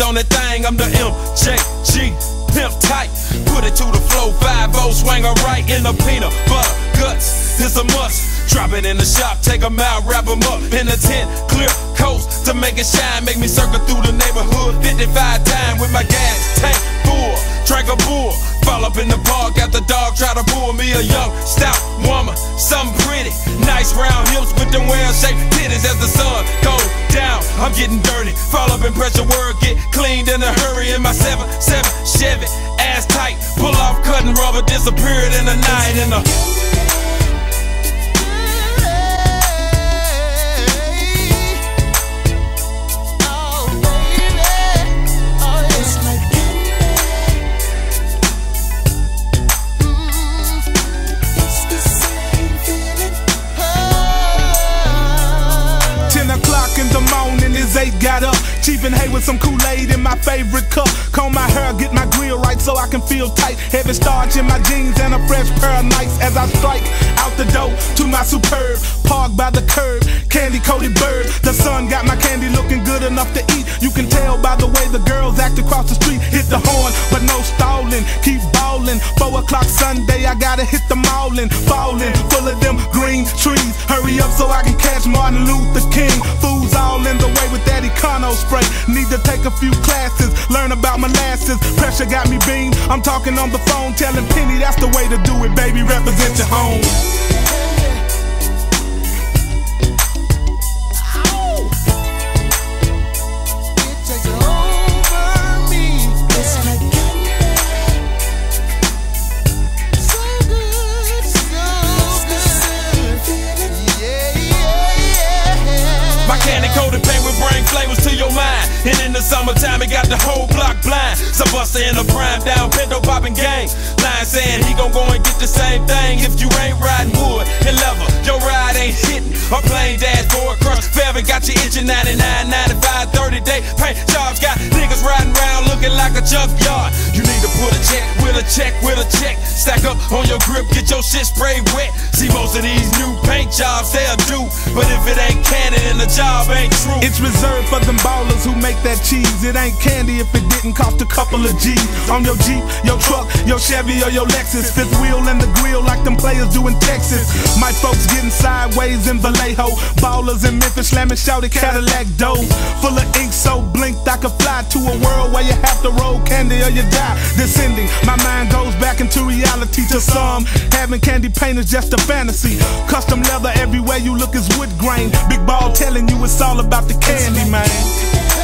on the thing, I'm the MJG pimp tight. Put it to the flow, 5 swing her right in the peanut butter guts. It's a must. Drop it in the shop, take 'em out, wrap 'em up in a tent. Clear coast to make it shine, make me circle through the neighborhood 55 times with my gas tank full. Drink a bull, fall up in the park, the dog try to pull me a young, stout woman, something pretty. Nice round hips with them well shaped titties as the sun getting dirty, fall up in pressure, word get cleaned in a hurry in my 7 7 Chevy, ass tight, pull off cutting rubber, disappeared in the night in the got up. Chief and hay with some Kool-Aid in my favorite cup. Comb my hair, get my grill right so I can feel tight. Heavy starch in my jeans and a fresh pair of Nikes as I strike out the door to my superb. Park by the curb, candy coated bird. The sun got my candy looking good enough to eat. You can tell by the way the girls act across the street. Hit the horn, but no stalling. Keep ballin'. Four o'clock Sunday, I gotta hit the mallin'. Fallin', full of them green trees. Hurry up so I can catch Martin Luther King. Fools all in the way with that Econo spray. Need to take a few classes, learn about molasses. Pressure got me beamed. I'm talking on the phone, telling Penny that's the way to do it, baby. Represent your home. And paint will bring flavors to your mind, and in the summertime, it got the whole block blind. So buster in the prime down, pinto popping gang. Line saying he gon' go and get the same thing if you ain't riding wood and leather. Your ride ain't hitting. Or plain dashboard crush. Forever got you itching 99, 95, 30 day paint jobs. Got niggas riding around looking like a junkyard. You need to put a check with a check with a check. Stack up on your grip, get your shit sprayed wet. See most of these new paint jobs they'll do, but if it ain't canon and the job ain't true, it's reserved for them ballers who make that cheese. It ain't candy if it didn't cost a couple of G's. On your Jeep, your truck, your Chevy, or your Lexus. Fifth wheel in the grill like them players do in Texas. My folks getting sideways in Vallejo. Ballers in Memphis slamming shouted Cadillac doors. Full of ink so blinked I could fly to a world where you have to roll candy or you die. Descending, my mind goes back into reality. To some, having candy paint is just a fantasy. Custom leather everywhere you look is grain. Big ball telling you it's all about the candy, man.